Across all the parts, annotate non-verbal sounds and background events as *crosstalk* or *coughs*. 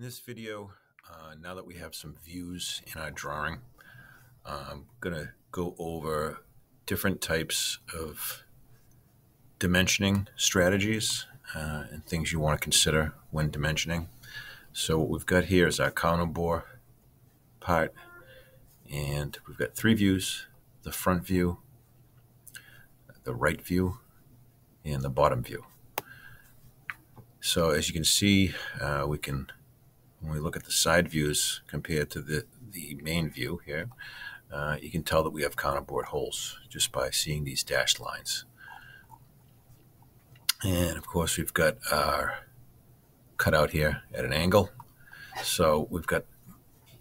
In this video, uh, now that we have some views in our drawing, uh, I'm going to go over different types of dimensioning strategies uh, and things you want to consider when dimensioning. So what we've got here is our counterbore part, and we've got three views, the front view, the right view, and the bottom view. So as you can see, uh, we can when we look at the side views compared to the, the main view here, uh, you can tell that we have counterbore holes just by seeing these dashed lines. And of course, we've got our cutout here at an angle. So we've got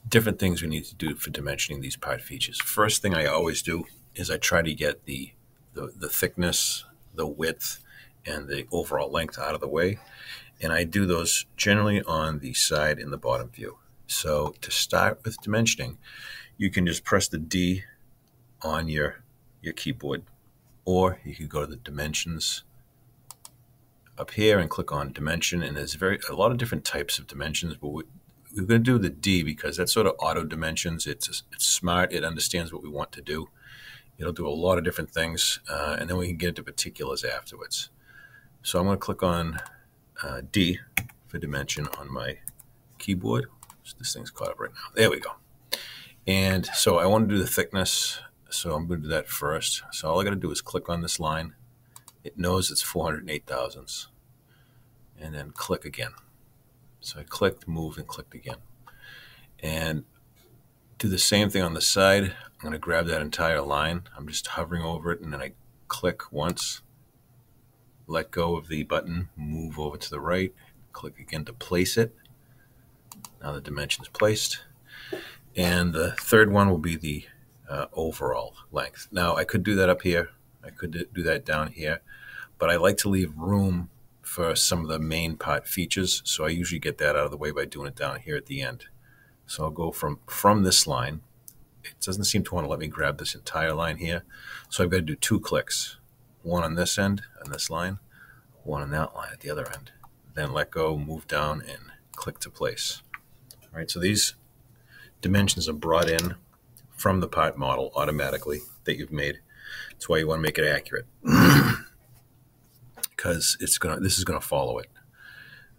different things we need to do for dimensioning these part features. First thing I always do is I try to get the, the, the thickness, the width, and the overall length out of the way and I do those generally on the side in the bottom view. So to start with dimensioning, you can just press the D on your, your keyboard, or you could go to the dimensions up here and click on dimension. And there's very a lot of different types of dimensions, but we, we're going to do the D because that's sort of auto dimensions. It's, it's smart. It understands what we want to do. It'll do a lot of different things, uh, and then we can get into particulars afterwards. So I'm going to click on uh, D for dimension on my keyboard. So this thing's caught up right now. There we go. And so I want to do the thickness. So I'm going to do that first. So all I got to do is click on this line. It knows it's 408 thousandths. And then click again. So I clicked, moved, and clicked again. And do the same thing on the side. I'm going to grab that entire line. I'm just hovering over it, and then I click once let go of the button, move over to the right, click again to place it. Now the dimension is placed. And the third one will be the uh, overall length. Now I could do that up here. I could do that down here, but I like to leave room for some of the main part features. So I usually get that out of the way by doing it down here at the end. So I'll go from, from this line. It doesn't seem to want to let me grab this entire line here. So I've got to do two clicks one on this end on this line, one on that line at the other end. Then let go, move down, and click to place. All right, so these dimensions are brought in from the part model automatically that you've made. That's why you want to make it accurate *clears throat* because it's gonna. This is gonna follow it.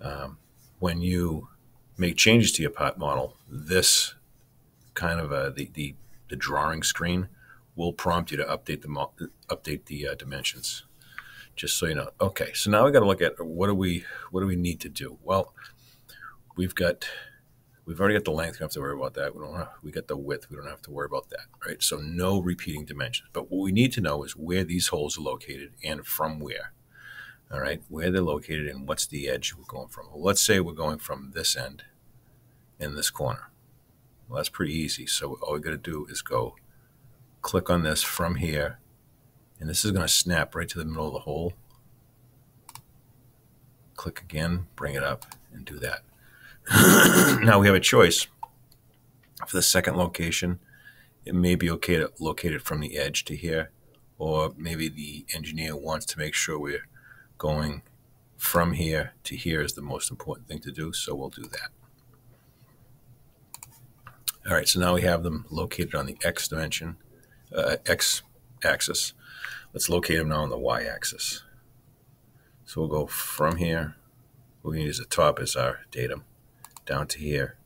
Um, when you make changes to your part model, this kind of a, the, the the drawing screen will prompt you to update the update the uh, dimensions. Just so you know. Okay, so now we got to look at what do we what do we need to do? Well, we've got we've already got the length. We don't have to worry about that. We don't. Have, we got the width. We don't have to worry about that, right? So no repeating dimensions. But what we need to know is where these holes are located and from where. All right, where they're located and what's the edge we're going from. Well, let's say we're going from this end in this corner. Well, that's pretty easy. So all we got to do is go click on this from here, and this is going to snap right to the middle of the hole. Click again, bring it up, and do that. *clears throat* now we have a choice. For the second location, it may be okay to locate it from the edge to here, or maybe the engineer wants to make sure we're going from here to here is the most important thing to do, so we'll do that. All right, so now we have them located on the X dimension uh, x axis. Let's locate them now on the y axis. So we'll go from here. We're going to use the top as our datum down to here.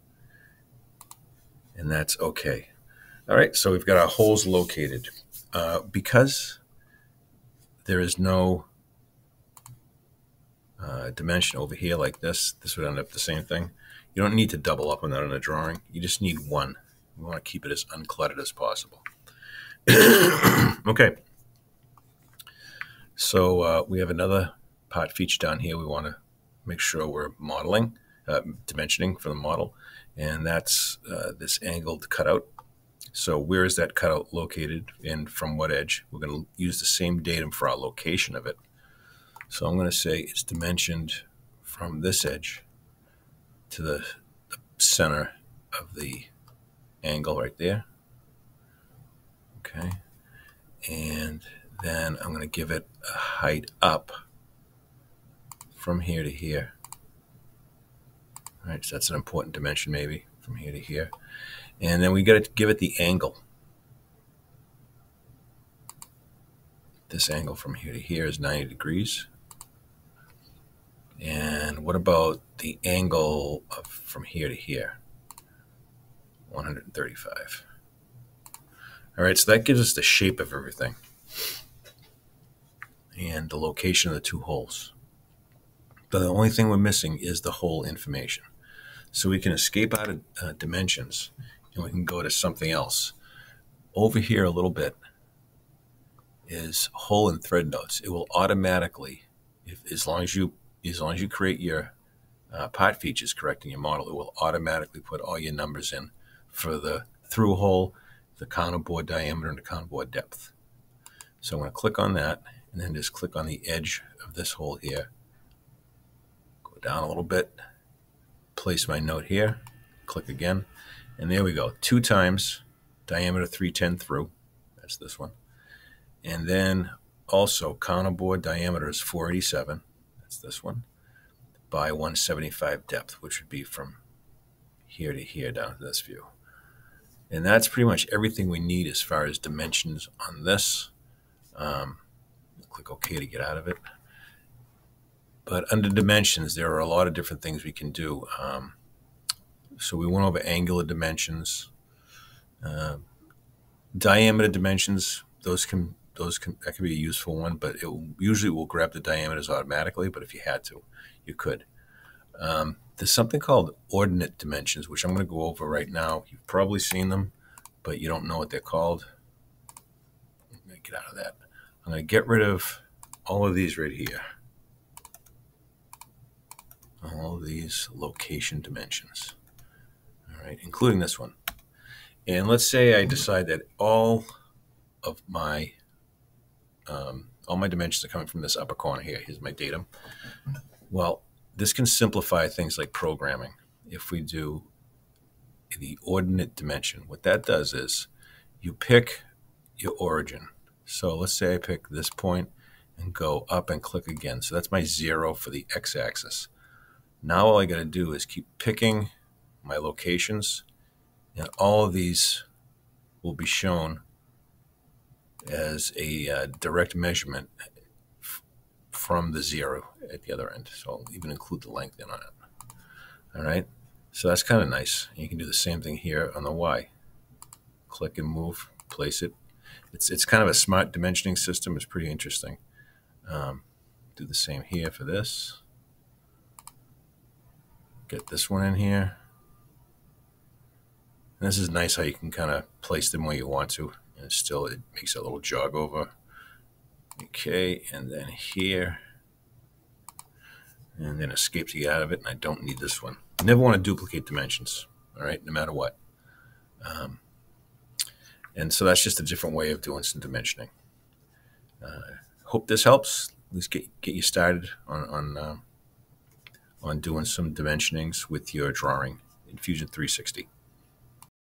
And that's okay. All right, so we've got our holes located. Uh, because there is no uh, dimension over here like this, this would end up the same thing. You don't need to double up on that in a drawing. You just need one. We want to keep it as uncluttered as possible. *coughs* okay. So uh, we have another part feature down here. We want to make sure we're modeling, uh, dimensioning for the model, and that's uh, this angled cutout. So where is that cutout located and from what edge? We're going to use the same datum for our location of it. So I'm going to say it's dimensioned from this edge to the, the center of the angle right there. Okay. And then I'm going to give it a height up from here to here. All right, so that's an important dimension maybe from here to here. And then we got to give it the angle. This angle from here to here is 90 degrees. And what about the angle of from here to here? 135. All right, so that gives us the shape of everything and the location of the two holes. But the only thing we're missing is the hole information. So we can escape out of uh, dimensions and we can go to something else. Over here a little bit is hole and thread notes. It will automatically, if, as long as you as long as you create your uh, part features correct in your model, it will automatically put all your numbers in for the through hole, the counterbore diameter, and the counterbore depth. So I'm going to click on that and then just click on the edge of this hole here. Go down a little bit, place my note here, click again, and there we go. Two times diameter 310 through. That's this one. And then also counterbore diameter is 487. That's this one. By 175 depth, which would be from here to here down to this view. And that's pretty much everything we need as far as dimensions on this. Um, click OK to get out of it. But under dimensions, there are a lot of different things we can do. Um, so we went over angular dimensions, uh, diameter dimensions. Those can those can that can be a useful one, but it usually will grab the diameters automatically. But if you had to, you could. Um, there's something called ordinate dimensions, which I'm going to go over right now. You've probably seen them, but you don't know what they're called. get out of that. I'm going to get rid of all of these right here. All of these location dimensions. All right, including this one. And let's say I decide that all of my um, all my dimensions are coming from this upper corner here. Here's my datum. Well, this can simplify things like programming. If we do the ordinate dimension, what that does is you pick your origin. So let's say I pick this point and go up and click again. So that's my zero for the x-axis. Now all I got to do is keep picking my locations and all of these will be shown as a uh, direct measurement from the zero at the other end. So I'll even include the length in on it. All right. So that's kind of nice. You can do the same thing here on the Y. Click and move, place it. It's, it's kind of a smart dimensioning system. It's pretty interesting. Um, do the same here for this. Get this one in here. And this is nice how you can kind of place them where you want to and still it makes a little jog over. Okay, and then here, and then escape to get out of it, and I don't need this one. never want to duplicate dimensions, all right, no matter what. Um, and so that's just a different way of doing some dimensioning. Uh, hope this helps. Let's get get you started on on uh, on doing some dimensionings with your drawing in Fusion 360.